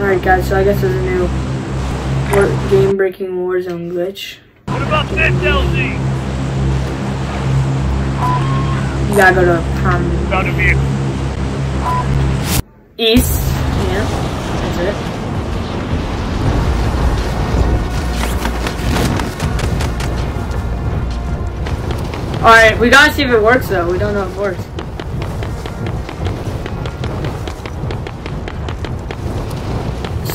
Alright guys, so I guess there's a new game-breaking Warzone glitch. What about this LZ? You gotta go to um, Found a vehicle. east. Yeah, that's it. Alright, we gotta see if it works though. We don't know if it works.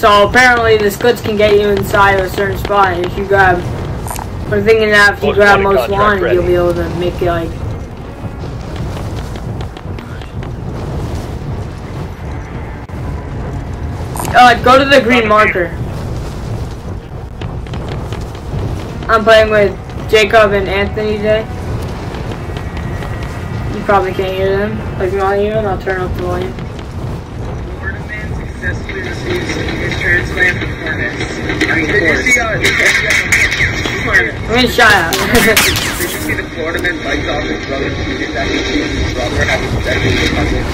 So apparently the glitch can get you inside of a certain spot if you grab I'm thinking that if you Most grab most ready. you'll be able to make it like Uh, go to the green marker. I'm playing with Jacob and Anthony today. You probably can't hear them. Like you want to hear them, I'll turn up the volume. Florida man successfully receives his transplant from Hornets. I mean, did you see, uh, did you see, uh, Florida? I mean, shut up. Did you see the Florida man bites off his brother? He did that with his brother having sex with his cousin.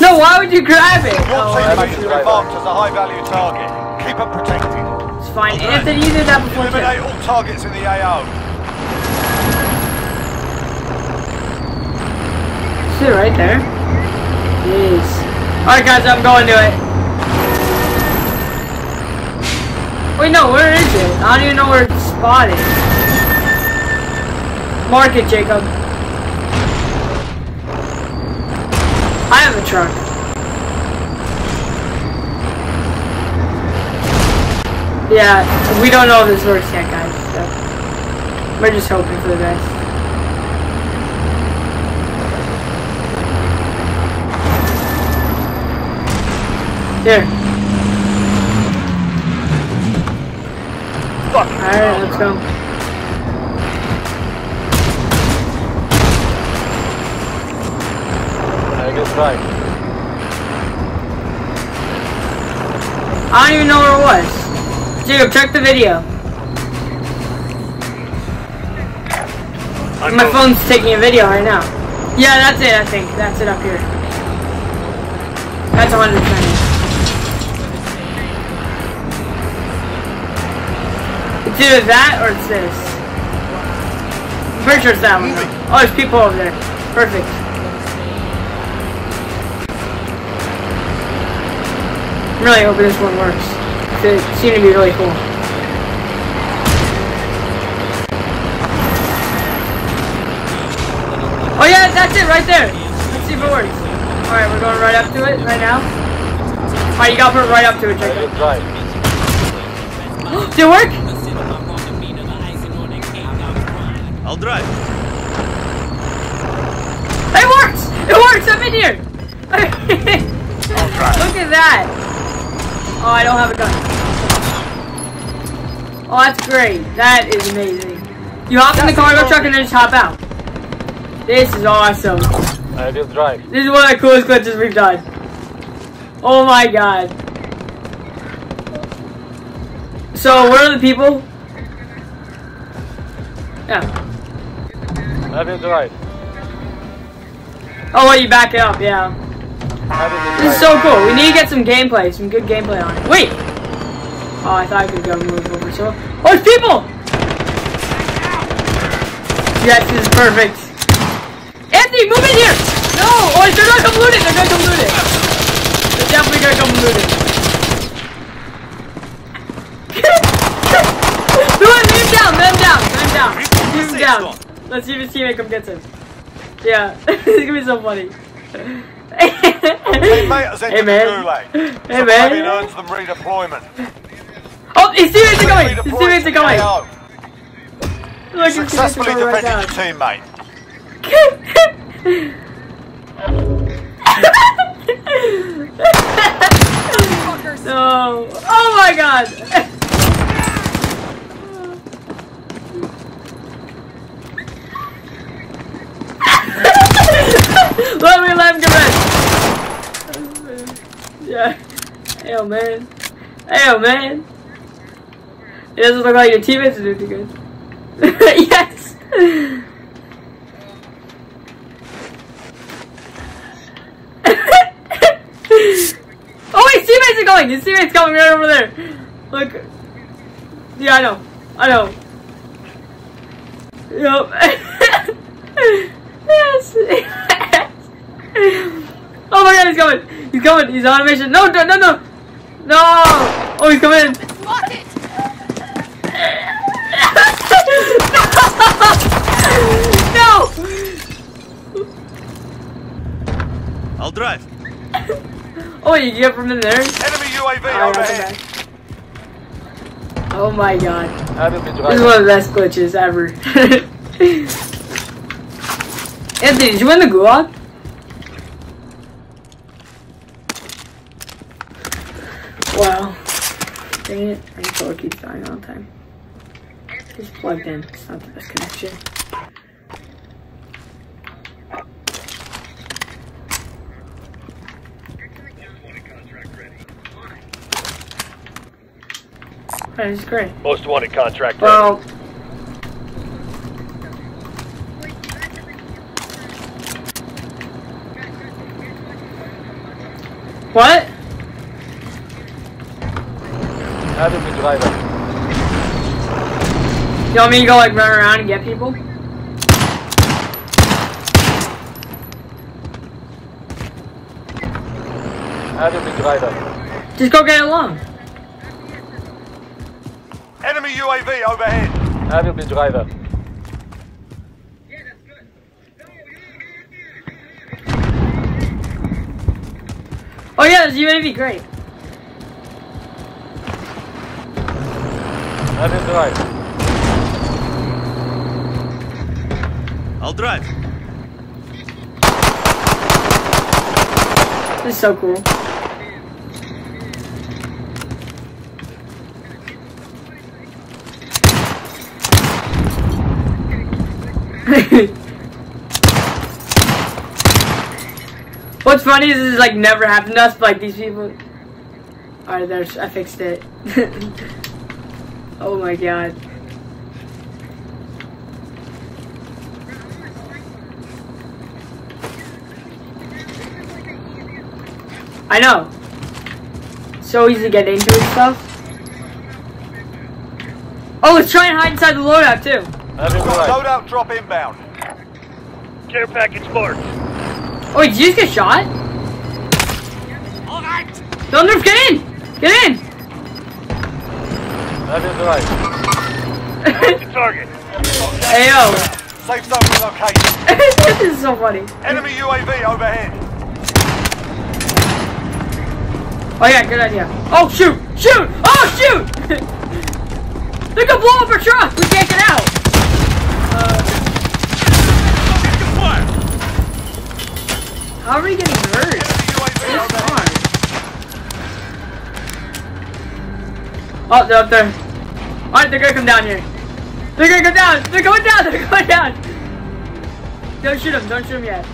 no, why would you grab it? Your Oh, teammate has been marked as a high-value target. Keep it protected. it's fine. Anthony, you did that before too. Eliminate all targets in the AO. Right there. Jeez. Alright guys, I'm going to it. Wait, no, where is it? I don't even know where it's spotted. Mark it, Jacob. I have a truck. Yeah, we don't know if this works yet, guys. So we're just hoping for the best. Here. Fuck. Alright, let's go. I guess right. I don't even know where it was. Jacob, check the video. I'm My phone's taking a video right now. Yeah, that's it, I think. That's it up here. That's 100%. It's either that or it's this. I'm pretty sure it's that one. Oh, there's people over there. Perfect. I'm really hoping this one works. It seemed to be really cool. Oh yeah, that's it right there. Let's see if it works. Alright, we're going right up to it right now. Alright, you gotta put it right up to it, I Jacob. Did it work? I'll drive. It works! It works! I'm in here! Look at that! Oh, I don't have a gun. Oh, that's great. That is amazing. You hop in the cargo truck and then just hop out. This is awesome. I guess drive. This is one of the coolest glitches we've done. Oh my god. So, where are the people? Yeah. I guess right. Oh, wait, you back it up, yeah. This is so cool. We need to get some gameplay, some good gameplay on it. Wait! Oh, I thought I could go move over. So, oh, it's people! Yes, this is perfect. Anthony, move in here! No! Oh, they're gonna come loot it! They're gonna come loot it! They're definitely gonna come loot it. Leave down! Him down! Him down! Him down! Let's see if his teammate come gets him. Yeah, this is gonna be so funny. Teammate has hey entered the man. gulag. Hey Surviving man. earns them redeployment. Oh, his teammates are going! His Redeploy teammates to are the going! AO. Look, his teammates are Successfully going right your teammate. no. Oh my god. let me let him get back. Yeah. Hell, man. Hell, man. It doesn't look like your teammates are doing too good. yes! oh, wait, teammates are going! His teammates coming right over there! Look. Yeah, I know. I know. Yep. yes! Oh my god, he's coming. He's coming. He's on a mission. No, no, no, no. No. Oh, he's coming. Lock it! no. I'll drive. Oh, you can get from in there. Enemy UAV oh, Alright, overhead. back. Oh my god. This is one of the best glitches ever. Anthony, did you win the gulag? Wow. Dang it. My controller keeps dying all the time. It's plugged in. It's not the best connection. That is great. Most wanted contract. Well, what? Enemy driver. You want me to go like run around and get people? Enemy driver. Just go get along. Enemy UAV overhead. Enemy driver. Oh yeah, there's UAV, great. Enemy drive. I'll drive. This is so cool. What's funny is this is like never happened to us, but like these people. Alright, there's I fixed it. oh my god. I know. So easy to get into and stuff. Oh, let's try and hide inside the loadout too. Loadout drop inbound. Care package marked. Oh, wait, did you just get shot? Alright! Thunderf, get in! Get in! The target. hey yo. Safe zone relocated. this is so funny. Enemy UAV overhead. Oh yeah, good idea. Oh shoot! Shoot! Oh shoot! they could blow up our truck! We can't get out! Uh, how are we getting hurt? Enemy UAV It's overhead. hard. Oh, they're up there. Alright, they're gonna come down here. They're gonna come down! They're going down! They're going down! Don't shoot them, don't shoot them yet.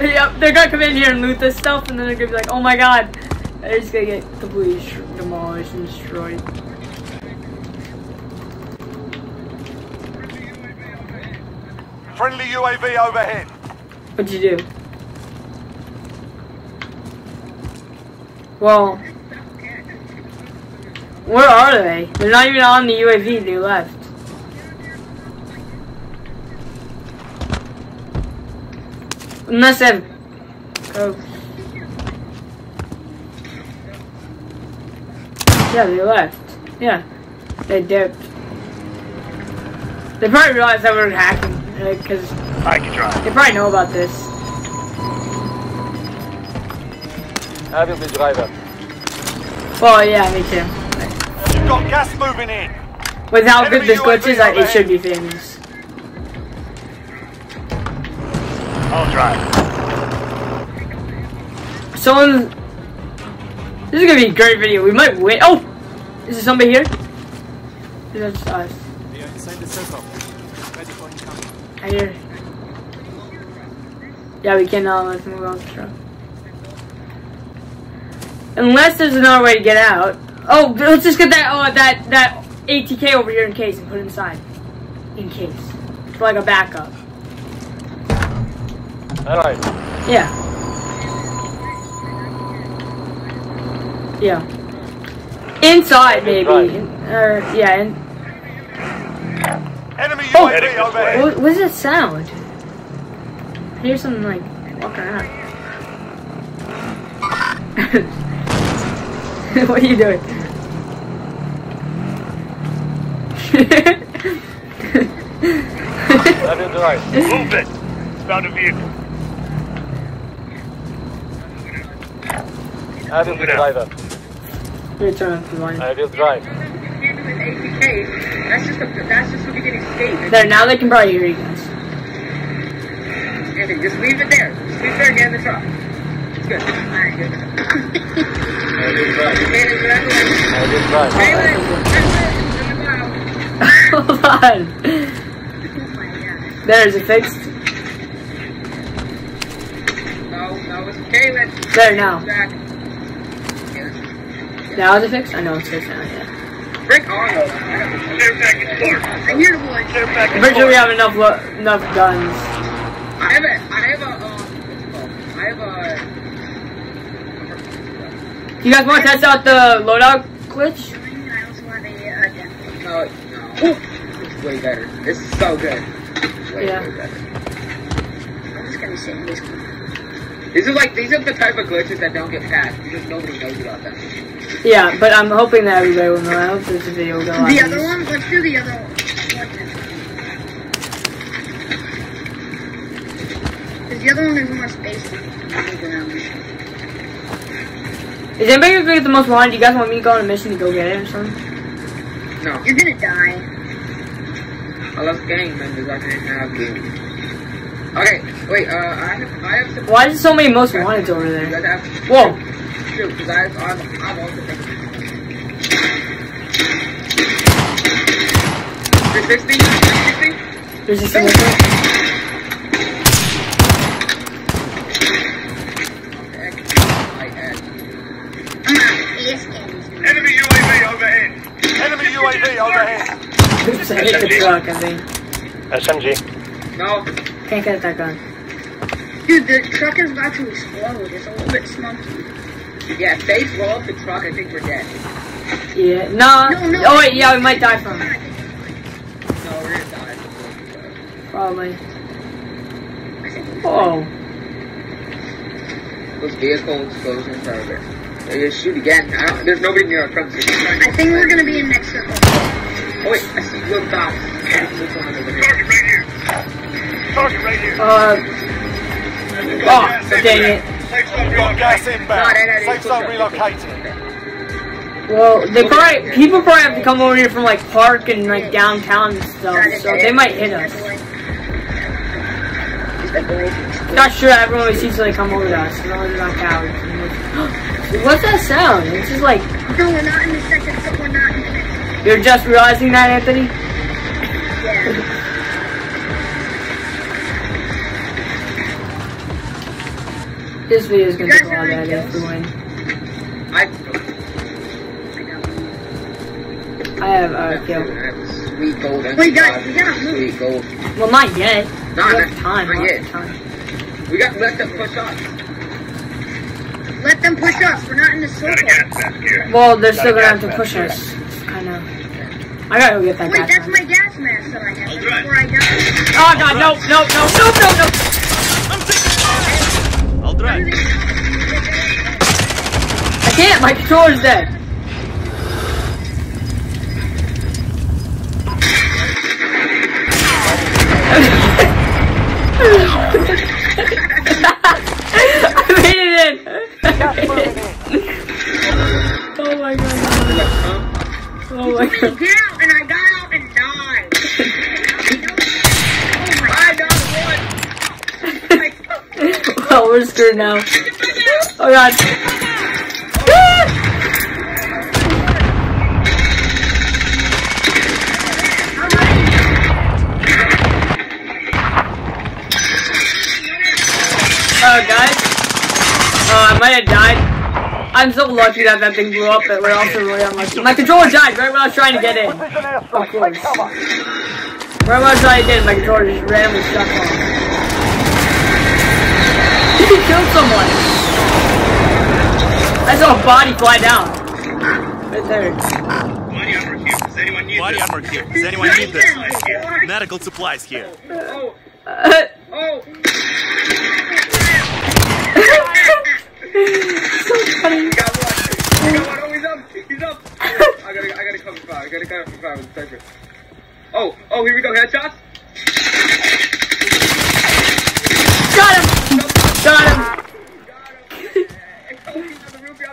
Yep, they're gonna come in here and loot this stuff, and then they're gonna be like, oh my god. They're just gonna get completely demolished and destroyed. Friendly UAV overhead. What'd you do? Well, where are they? They're not even on the UAV. They left. Unless they have ghosts. Yeah, they left. Yeah, they dipped. They probably realized that we were hacking, because I can drive. they probably know about this. Enemy driver. Well, yeah, me too. Got gas moving in. With how Enemy good this glitch is, I, it should be famous. I'll drive. Someone. This is gonna be a great video. We might win. Oh! Is there somebody here? Is that just us? We are inside the circle. Ready for incoming. I hear. Yeah, we cannot uh, let them go out the truck. Unless there's another way to get out. Oh, let's just get that oh that that ATK over here in case and put it inside. In case. For like a backup. Alright. Yeah. Yeah. Inside, maybe. Right. In- Or, yeah. In- Enemy Oh. UAV Heading this overhead. what, what is that sound? I hear something like walking around. what are you doing? Have your drive. Move it. Found a vehicle. I will be driver. You're turning off the line. I will drive. With APK, that's just the that's just the beginning stage. There, now they can probably hear you guys. Anthony, just leave it there. Just leave it there. Get in the truck. It's good. Alright, good. Hold on. There, is it's Calen. There, now. Now is it fixed? I know it's fixed now, yeah. Rick Arnold. Care package. I hear the voice. Care pretty sure we have enough enough guns. I have a, I have a, um? I have a, you guys want to test out the loadout glitch? I also have a uh, death. no, no. It's way better. This is so good. Way, Yeah. way better. I'm just gonna say this. These are like, these are the type of glitches that don't get patched because nobody knows about them. Yeah, but I'm hoping that everybody will know. I hope this video will go out. The other one? Let's do the other one. Because the other one has more space to move around. Is anybody gonna get the most wanted? You guys want me to go on a mission to go get it or something? No. You're gonna die. I love gang members. I can have you. Okay, wait. Uh, I have. I have some Why is there so many most wanted over there? Whoa. Shoot, because I have. I'm, I'm also. 360. 360. 360. Enemy UAV overhead. Enemy UAV overhead. Oops, I hit the truck, I think. SMG. No, Can't get that gun. Dude, the truck is about to explode. It's a little bit smoky. yeah, if they blow up the truck, I think we're dead. Yeah. No. No, no. Oh wait, yeah, we might die from it. No, we're gonna die. Probably. I think Oh. Those vehicle explosions are there. They just shoot again. I don't, there's nobody near our premises. I think we're gonna be in next circle. Oh wait, I see little dots. This one. Target right here. Target right here. Uh. Oh, dang it. Safe zone Got gas inbound. no, no, Safe it's zone okay. relocated. Well, they probably people probably have to come over here from like park and like downtown and stuff, so they might hit us. Not sure everyone would see till they come over to us. No, they're not cowards. What's that sound? It's just like No, we're not in the second. so We're not in the next. you're just realizing that, Anthony. Yeah. This video is gonna You take a guys lot of have to kills? win. I, I have uh, kill. have sweet gold. and Wait, guys, we gotta move. Sweet gold. Well, not yet. Not we yet. have time. Not yet. time. We got let them push us. Let them push us. We're not in the Got a circle. gas mask here. Well, they're still gonna have to push us. Kind of. I gotta go get that Wait, gas that's my gas mask that I have. Hold That's on. before I die. Oh god, no, no, no, no, no, no! I'll drive. I can't. My controller's dead. My god. Oh my god. out, and I got out and died. oh my well, we're screwed now. Oh god. I'm so lucky that that thing blew up, but we're also really unlucky. My controller died right when I was trying to get in. Precision Of airstrike. course. Take cover. Right when I was trying to get in, my controller just randomly shut off. You can kill someone. I saw a body fly down. Right there. Body armor here. Does anyone need Body this? armor here. Does anyone need this? Medical supplies here. Oh, Uh, oh. so funny. Got one. Got one. Oh, he's up. He's up. I gotta, I gotta cover fire. I gotta cover fire with the. Oh, oh, here we go. Headshots. Got him! Got him! Oh,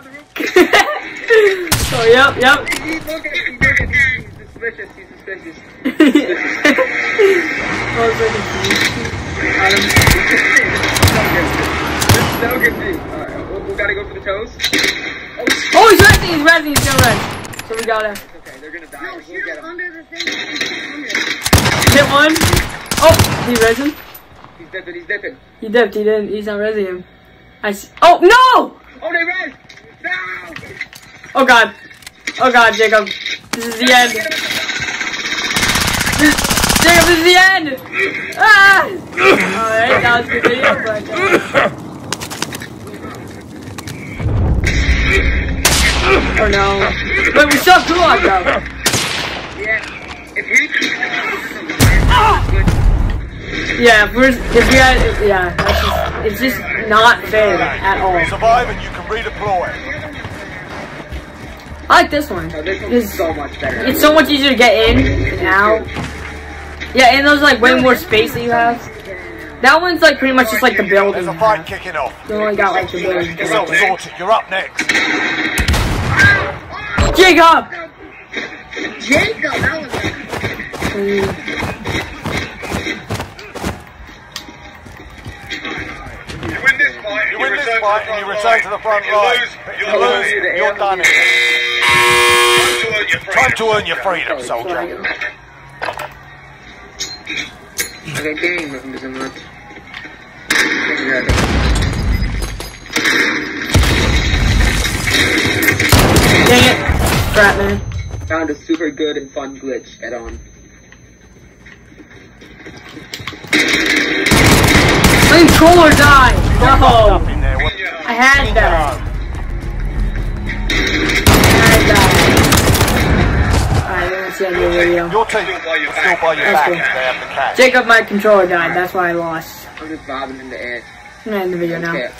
the roof. oh, yep, yep. He's looking. He's suspicious. He's suspicious. I was looking for you. Got him. No good thing. Alright, we, we gotta go for the toes. Oh, he's resting, he's resting, he's still red. So we got him. Okay, they're gonna die. No, We'll shoot get him him. under the thing. Under. Hit one. Oh, he resin. He's dipping. He's dipping. He dipped, he didn't, he's not resing him. I see. Oh, no! Oh, they ran. No. Oh god. Oh god, Jacob. This is the end. This, Jacob, this is the end! Ah! Alright, that was a good video, but... Oh no. Wait, we still have gulag though. Yeah. If we keep Yeah, if we're, if we had, yeah, that's just, it's just not fair at all. Survive and you can redeploy. I like this one. Oh, this one's It's, so much better. it's so much easier to get in and out. Yeah, and there's like way more space that you have. That one's like pretty much just like the building. There's a fight kicking off. You only got like the building. Get yourself sorted. You're up next. Jacob! Jacob, that was You win this fight, You win this fight and you return to the front If you line. lose, If you're lose, you're done. Time to earn your freedom. Time to earn your freedom, soldier. Okay, dang, nothing doesn't much. Dang it. Crap, man. Found a super good and fun glitch. Head on. My controller died. No. Up in there. What- I had that. I had that. Alright, let's see end the video. Your team is still by your That's back. cool. They have the cash. Jacob, my controller died. That's why I lost. I'm just bobbing in the air. I'm gonna end the video now. Okay.